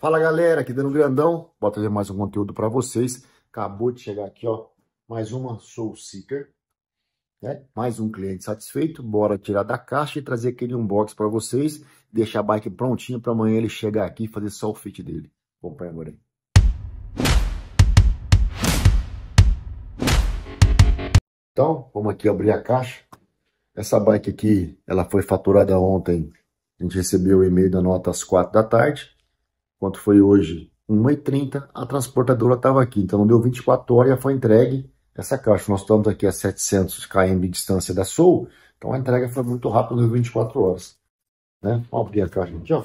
Fala galera, aqui dando grandão, bota trazer mais um conteúdo para vocês. Acabou de chegar aqui, ó, mais uma Soul Seeker, né? Mais um cliente satisfeito. Bora tirar da caixa e trazer aquele unbox para vocês, deixar a bike prontinha para amanhã ele chegar aqui e fazer só o fit dele. Acompanha agora aí. Então, vamos aqui abrir a caixa. Essa bike aqui, ela foi faturada ontem. A gente recebeu o e-mail da nota às 4 da tarde quanto foi hoje 1h30, a transportadora estava aqui. Então não deu 24 horas e já foi entregue essa caixa. Nós estamos aqui a 700 km de distância da Soul, então a entrega foi muito rápida, deu 24 horas. Né? Vamos abrir a caixa aqui, ó.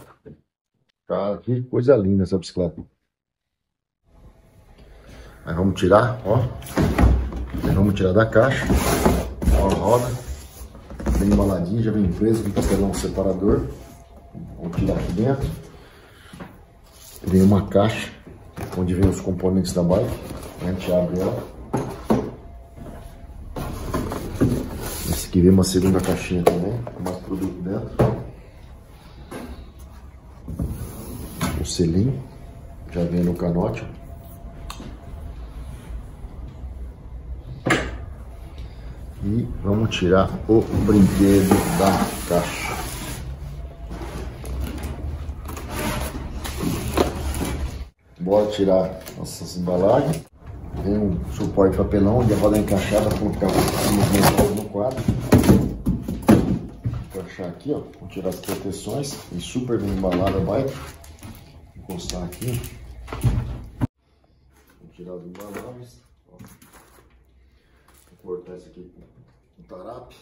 Cara, que coisa linda essa bicicleta. Aí vamos tirar, ó. Aí vamos tirar da caixa. Ó, roda. Bem embaladinha, já vem preso com papelão separador. Vamos tirar aqui dentro. Vem uma caixa onde vem os componentes da bike. A gente abre ela. Esse aqui vem uma segunda caixinha também, com mais produto dentro. O selinho já vem no canote. E vamos tirar o brinquedo da caixa. Bora tirar nossas embalagens. Tem um suporte papelão onde a roda é encaixada para movimentado no quadro. Vou aqui, ó. Vou tirar as proteções. Tem super bem embalada a bike. Vou encostar aqui. Vou tirar as embalagens. Ó. Vou cortar isso aqui com um tarape.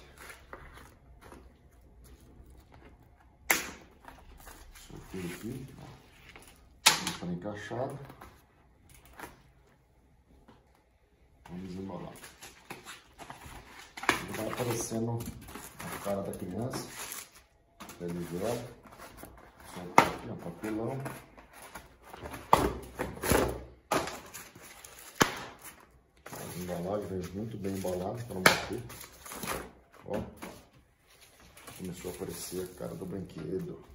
Soltei aqui para encaixado. Vamos embalar. Vai aparecendo a cara da criança. Pele virada. Solta aqui, ó, papelão. As embalagens muito bem embaladas para não bater. Ó. Começou a aparecer a cara do brinquedo.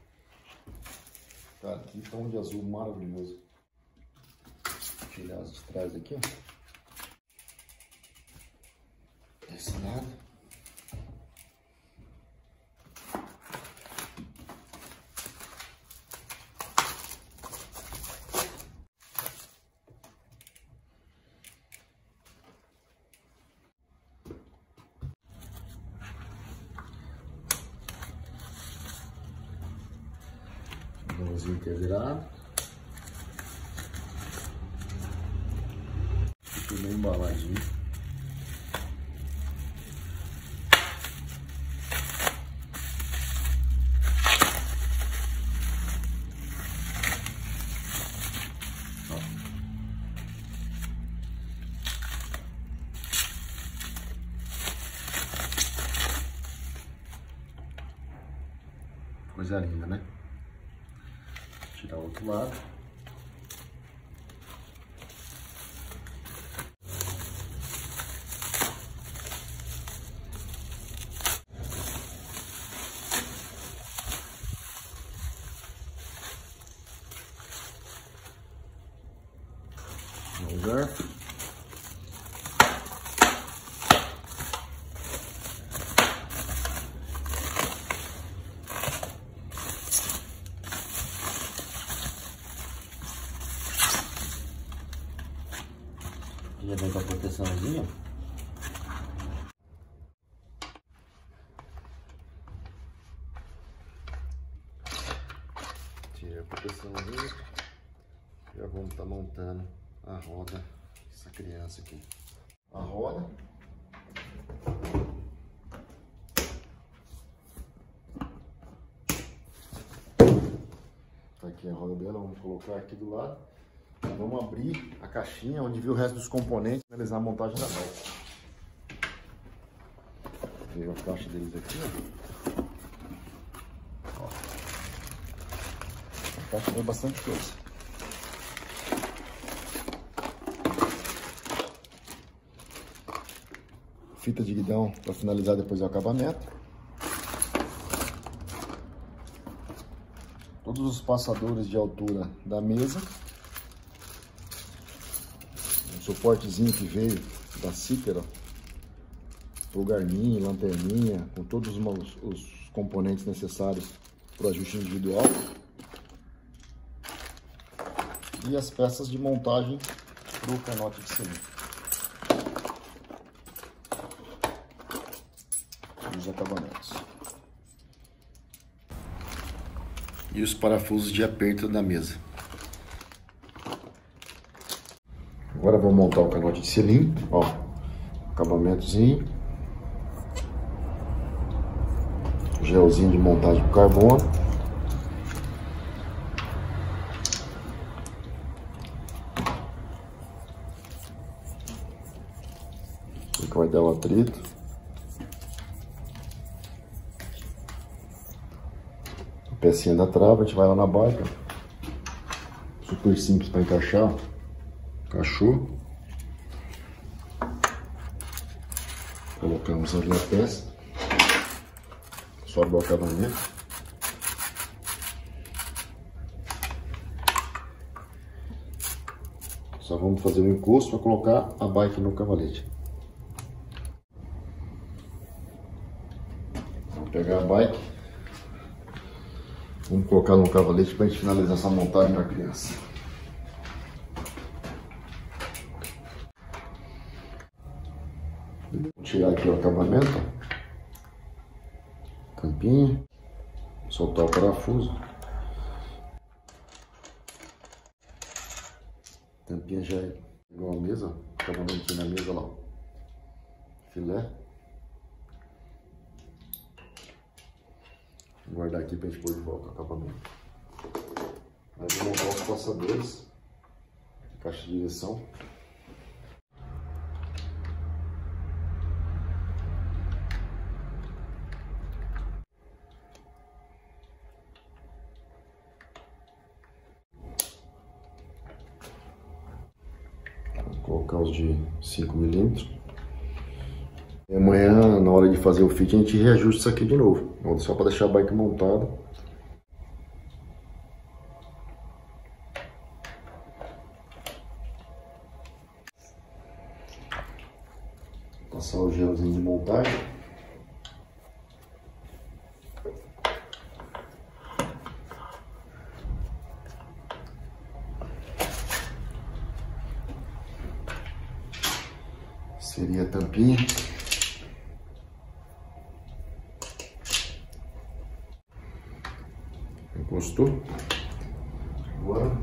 Tá aqui tom de azul maravilhoso. Vou tirar as de trás aqui, ó. Desse lado. Vamos integrar. Tudo bem embaladinho. Coisa linda, né? Tirar o outro lado. O garfo. Já vem com a proteçãozinha. Tira a proteçãozinha. Já vamos estar tá montando a roda dessa criança aqui. A roda. Tá aqui a roda dela, vamos colocar aqui do lado. Vamos abrir a caixinha onde viu o resto dos componentes analisar a montagem da bike. Veio a caixa deles aqui, ó. A caixa tem bastante coisa. Fita de guidão para finalizar depois o acabamento. todos os passadores de altura da mesa. Um suportezinho que veio da Cícera, pulgarninho, lanterninha, com todos os, os componentes necessários para o ajuste individual. E as peças de montagem para o canote de cilindro. E os acabamentos. E os parafusos de aperto da mesa. Agora vou montar o canote de selim, ó, acabamentozinho, gelzinho de montagem com carbono. Aqui que vai dar o atrito. Pecinha da trava, a gente vai lá na bike, super simples para encaixar cachorro. Colocamos ali a peça. Sobe o acabamento. Só vamos fazer o encosto para colocar a bike no cavalete. Vamos pegar a bike. Vamos colocar no cavalete para a gente finalizar essa montagem da criança. Vou tirar aqui o acabamento, campinha, soltar o parafuso. Tampinha já é igual a mesa, acabamento aqui na mesa lá, filé. Vou guardar aqui pra gente pôr de volta o acabamento. Aí vou montar os passadores, caixa de direção. colocar os de 5 milímetros. Amanhã, na hora de fazer o fit, a gente reajusta isso aqui de novo. Só para deixar a bike montada. Passar o gelzinho de montagem. seria a tampinha. Encostou. Agora,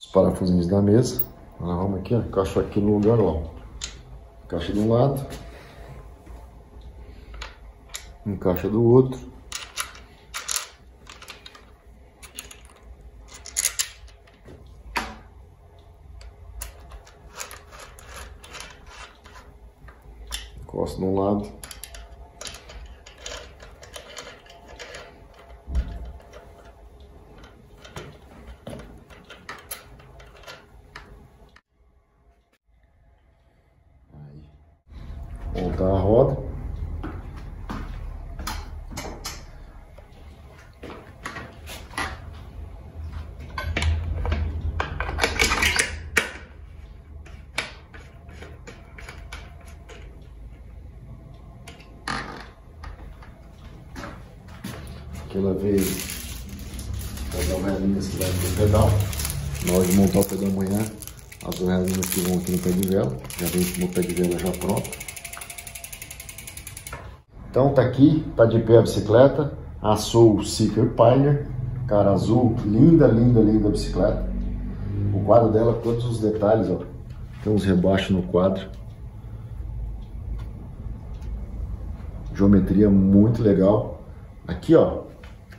os parafusinhos da mesa. Vamos aqui, ó, encaixa aqui no lugar lá. Encaixa de um lado. Encaixa do outro. encosto de um lado. Aí. Montar a roda. que ela veio pegar orelhinhas que vai no pedal. Na hora de montar o pedal amanhã, as orelhinhas que vão aqui no pé de vela, já vem com o pé de vela já pronto. Então tá aqui, tá de pé a bicicleta, assou o Seeker Pioneer, cara azul, linda, linda, linda a bicicleta. O quadro dela, todos os detalhes, ó, tem uns rebaixos no quadro. Geometria muito legal. Aqui, ó,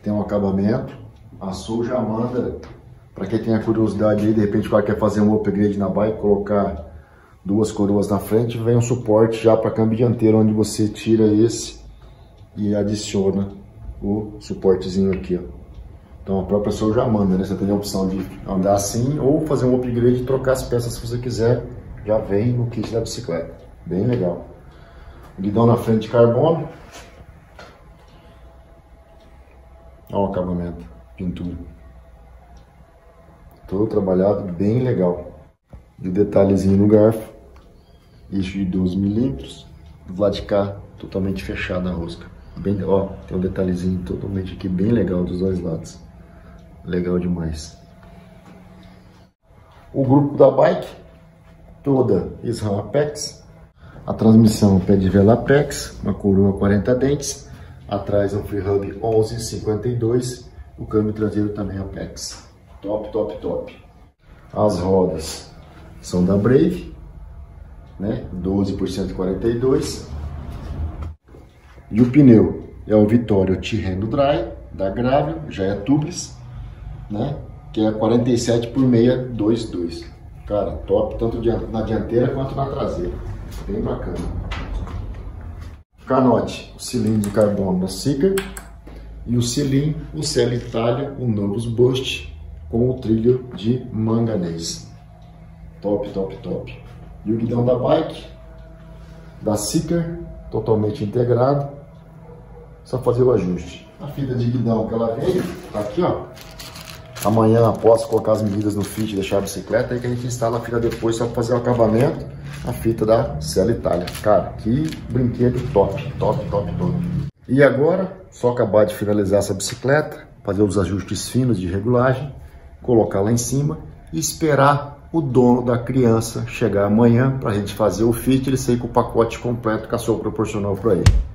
tem um acabamento. A Sul já manda, para quem tem a curiosidade aí, de repente vai quer fazer um upgrade na bike, colocar duas coroas na frente, vem um suporte já para câmbio dianteiro, onde você tira esse e adiciona o suportezinho aqui, ó. Então a própria Soul já manda, né? Você tem a opção de andar assim ou fazer um upgrade e trocar as peças se você quiser. Já vem no kit da bicicleta. Bem legal. Guidão na frente de carbono. Olha o acabamento, pintura. Todo trabalhado bem legal. E detalhezinho no garfo. Eixo de 12 milímetros. Do lado de cá, totalmente fechada a rosca. Bem, ó, tem um detalhezinho totalmente aqui bem legal dos dois lados. Legal demais. O grupo da bike, toda Israel Apex. A transmissão pé de vela Apex, uma coroa 40 dentes. Atrás é um Freehub 1152. O câmbio traseiro também Apex. Top, top, top. As rodas são da Brave, né? 12 por 142. E o pneu é o Vitória Tirreno Dry, da Gravel, já é tubeless, né? Que é 47 por 622. Cara, top, tanto na dianteira quanto na traseira. Bem bacana. Canote, o cilindro de carbono da Seeker e o cilindro, o o Novus Boost com o trilho de manganês. Top, top, top. E o guidão da bike, da Seeker, totalmente integrado. Só fazer o ajuste. A fita de guidão que ela veio, tá aqui, ó. Amanhã, após colocar as medidas no fit e deixar a bicicleta, aí que a gente instala a fita depois só para fazer o acabamento, a fita da Cela Itália. Cara, que brinquedo top, top, top, top. E agora, só acabar de finalizar essa bicicleta, fazer os ajustes finos de regulagem, colocar lá em cima e esperar o dono da criança chegar amanhã para a gente fazer o fit e ele sair com o pacote completo que a sua proporcional para ele.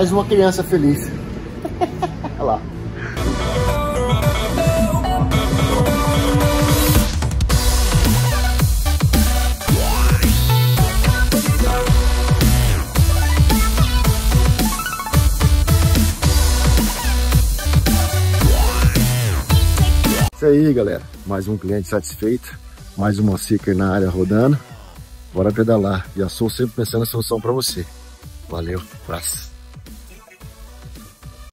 Mais uma criança feliz. Olha lá. Isso aí, galera. Mais um cliente satisfeito. Mais uma Seeker na área rodando. Bora pedalar. Já sou sempre pensando na solução para você. Valeu, abraço.